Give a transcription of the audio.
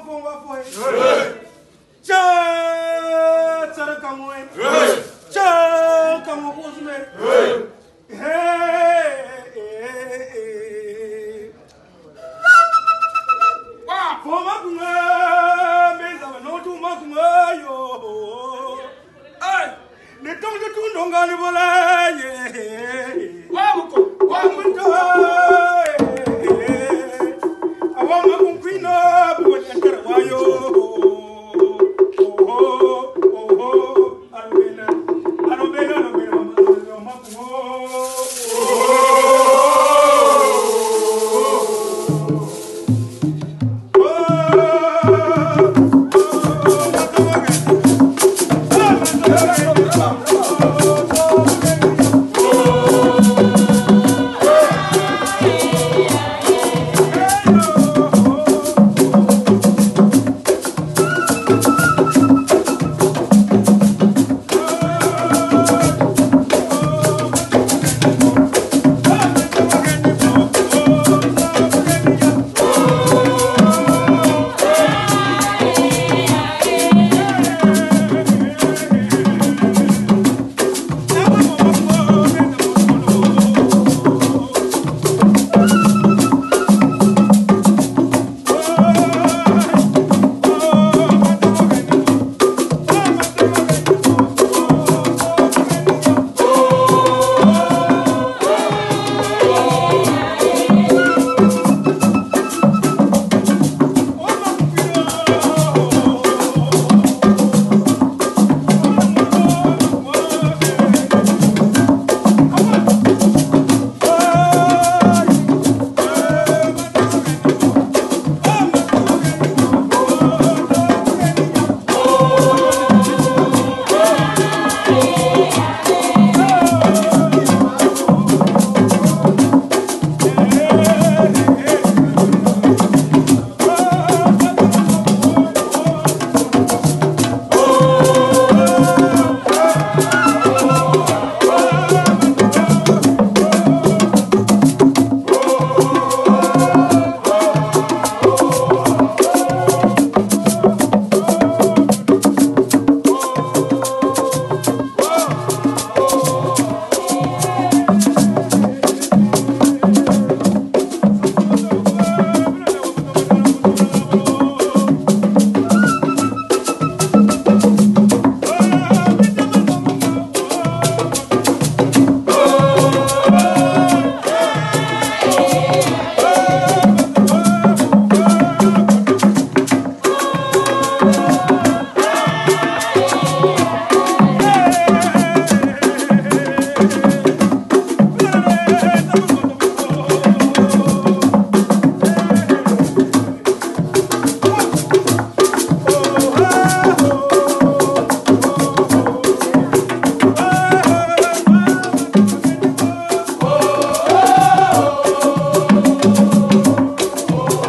kuma fɔ n b'a fɔ ye cɛ sara kango eh. ye cɛ kango kosɛbɛ eh. eh, foma kunga mbe nzaba notuma kunga yo ne tɔngɔ tun dɔn ka ne bɔla ye wa mun tɔ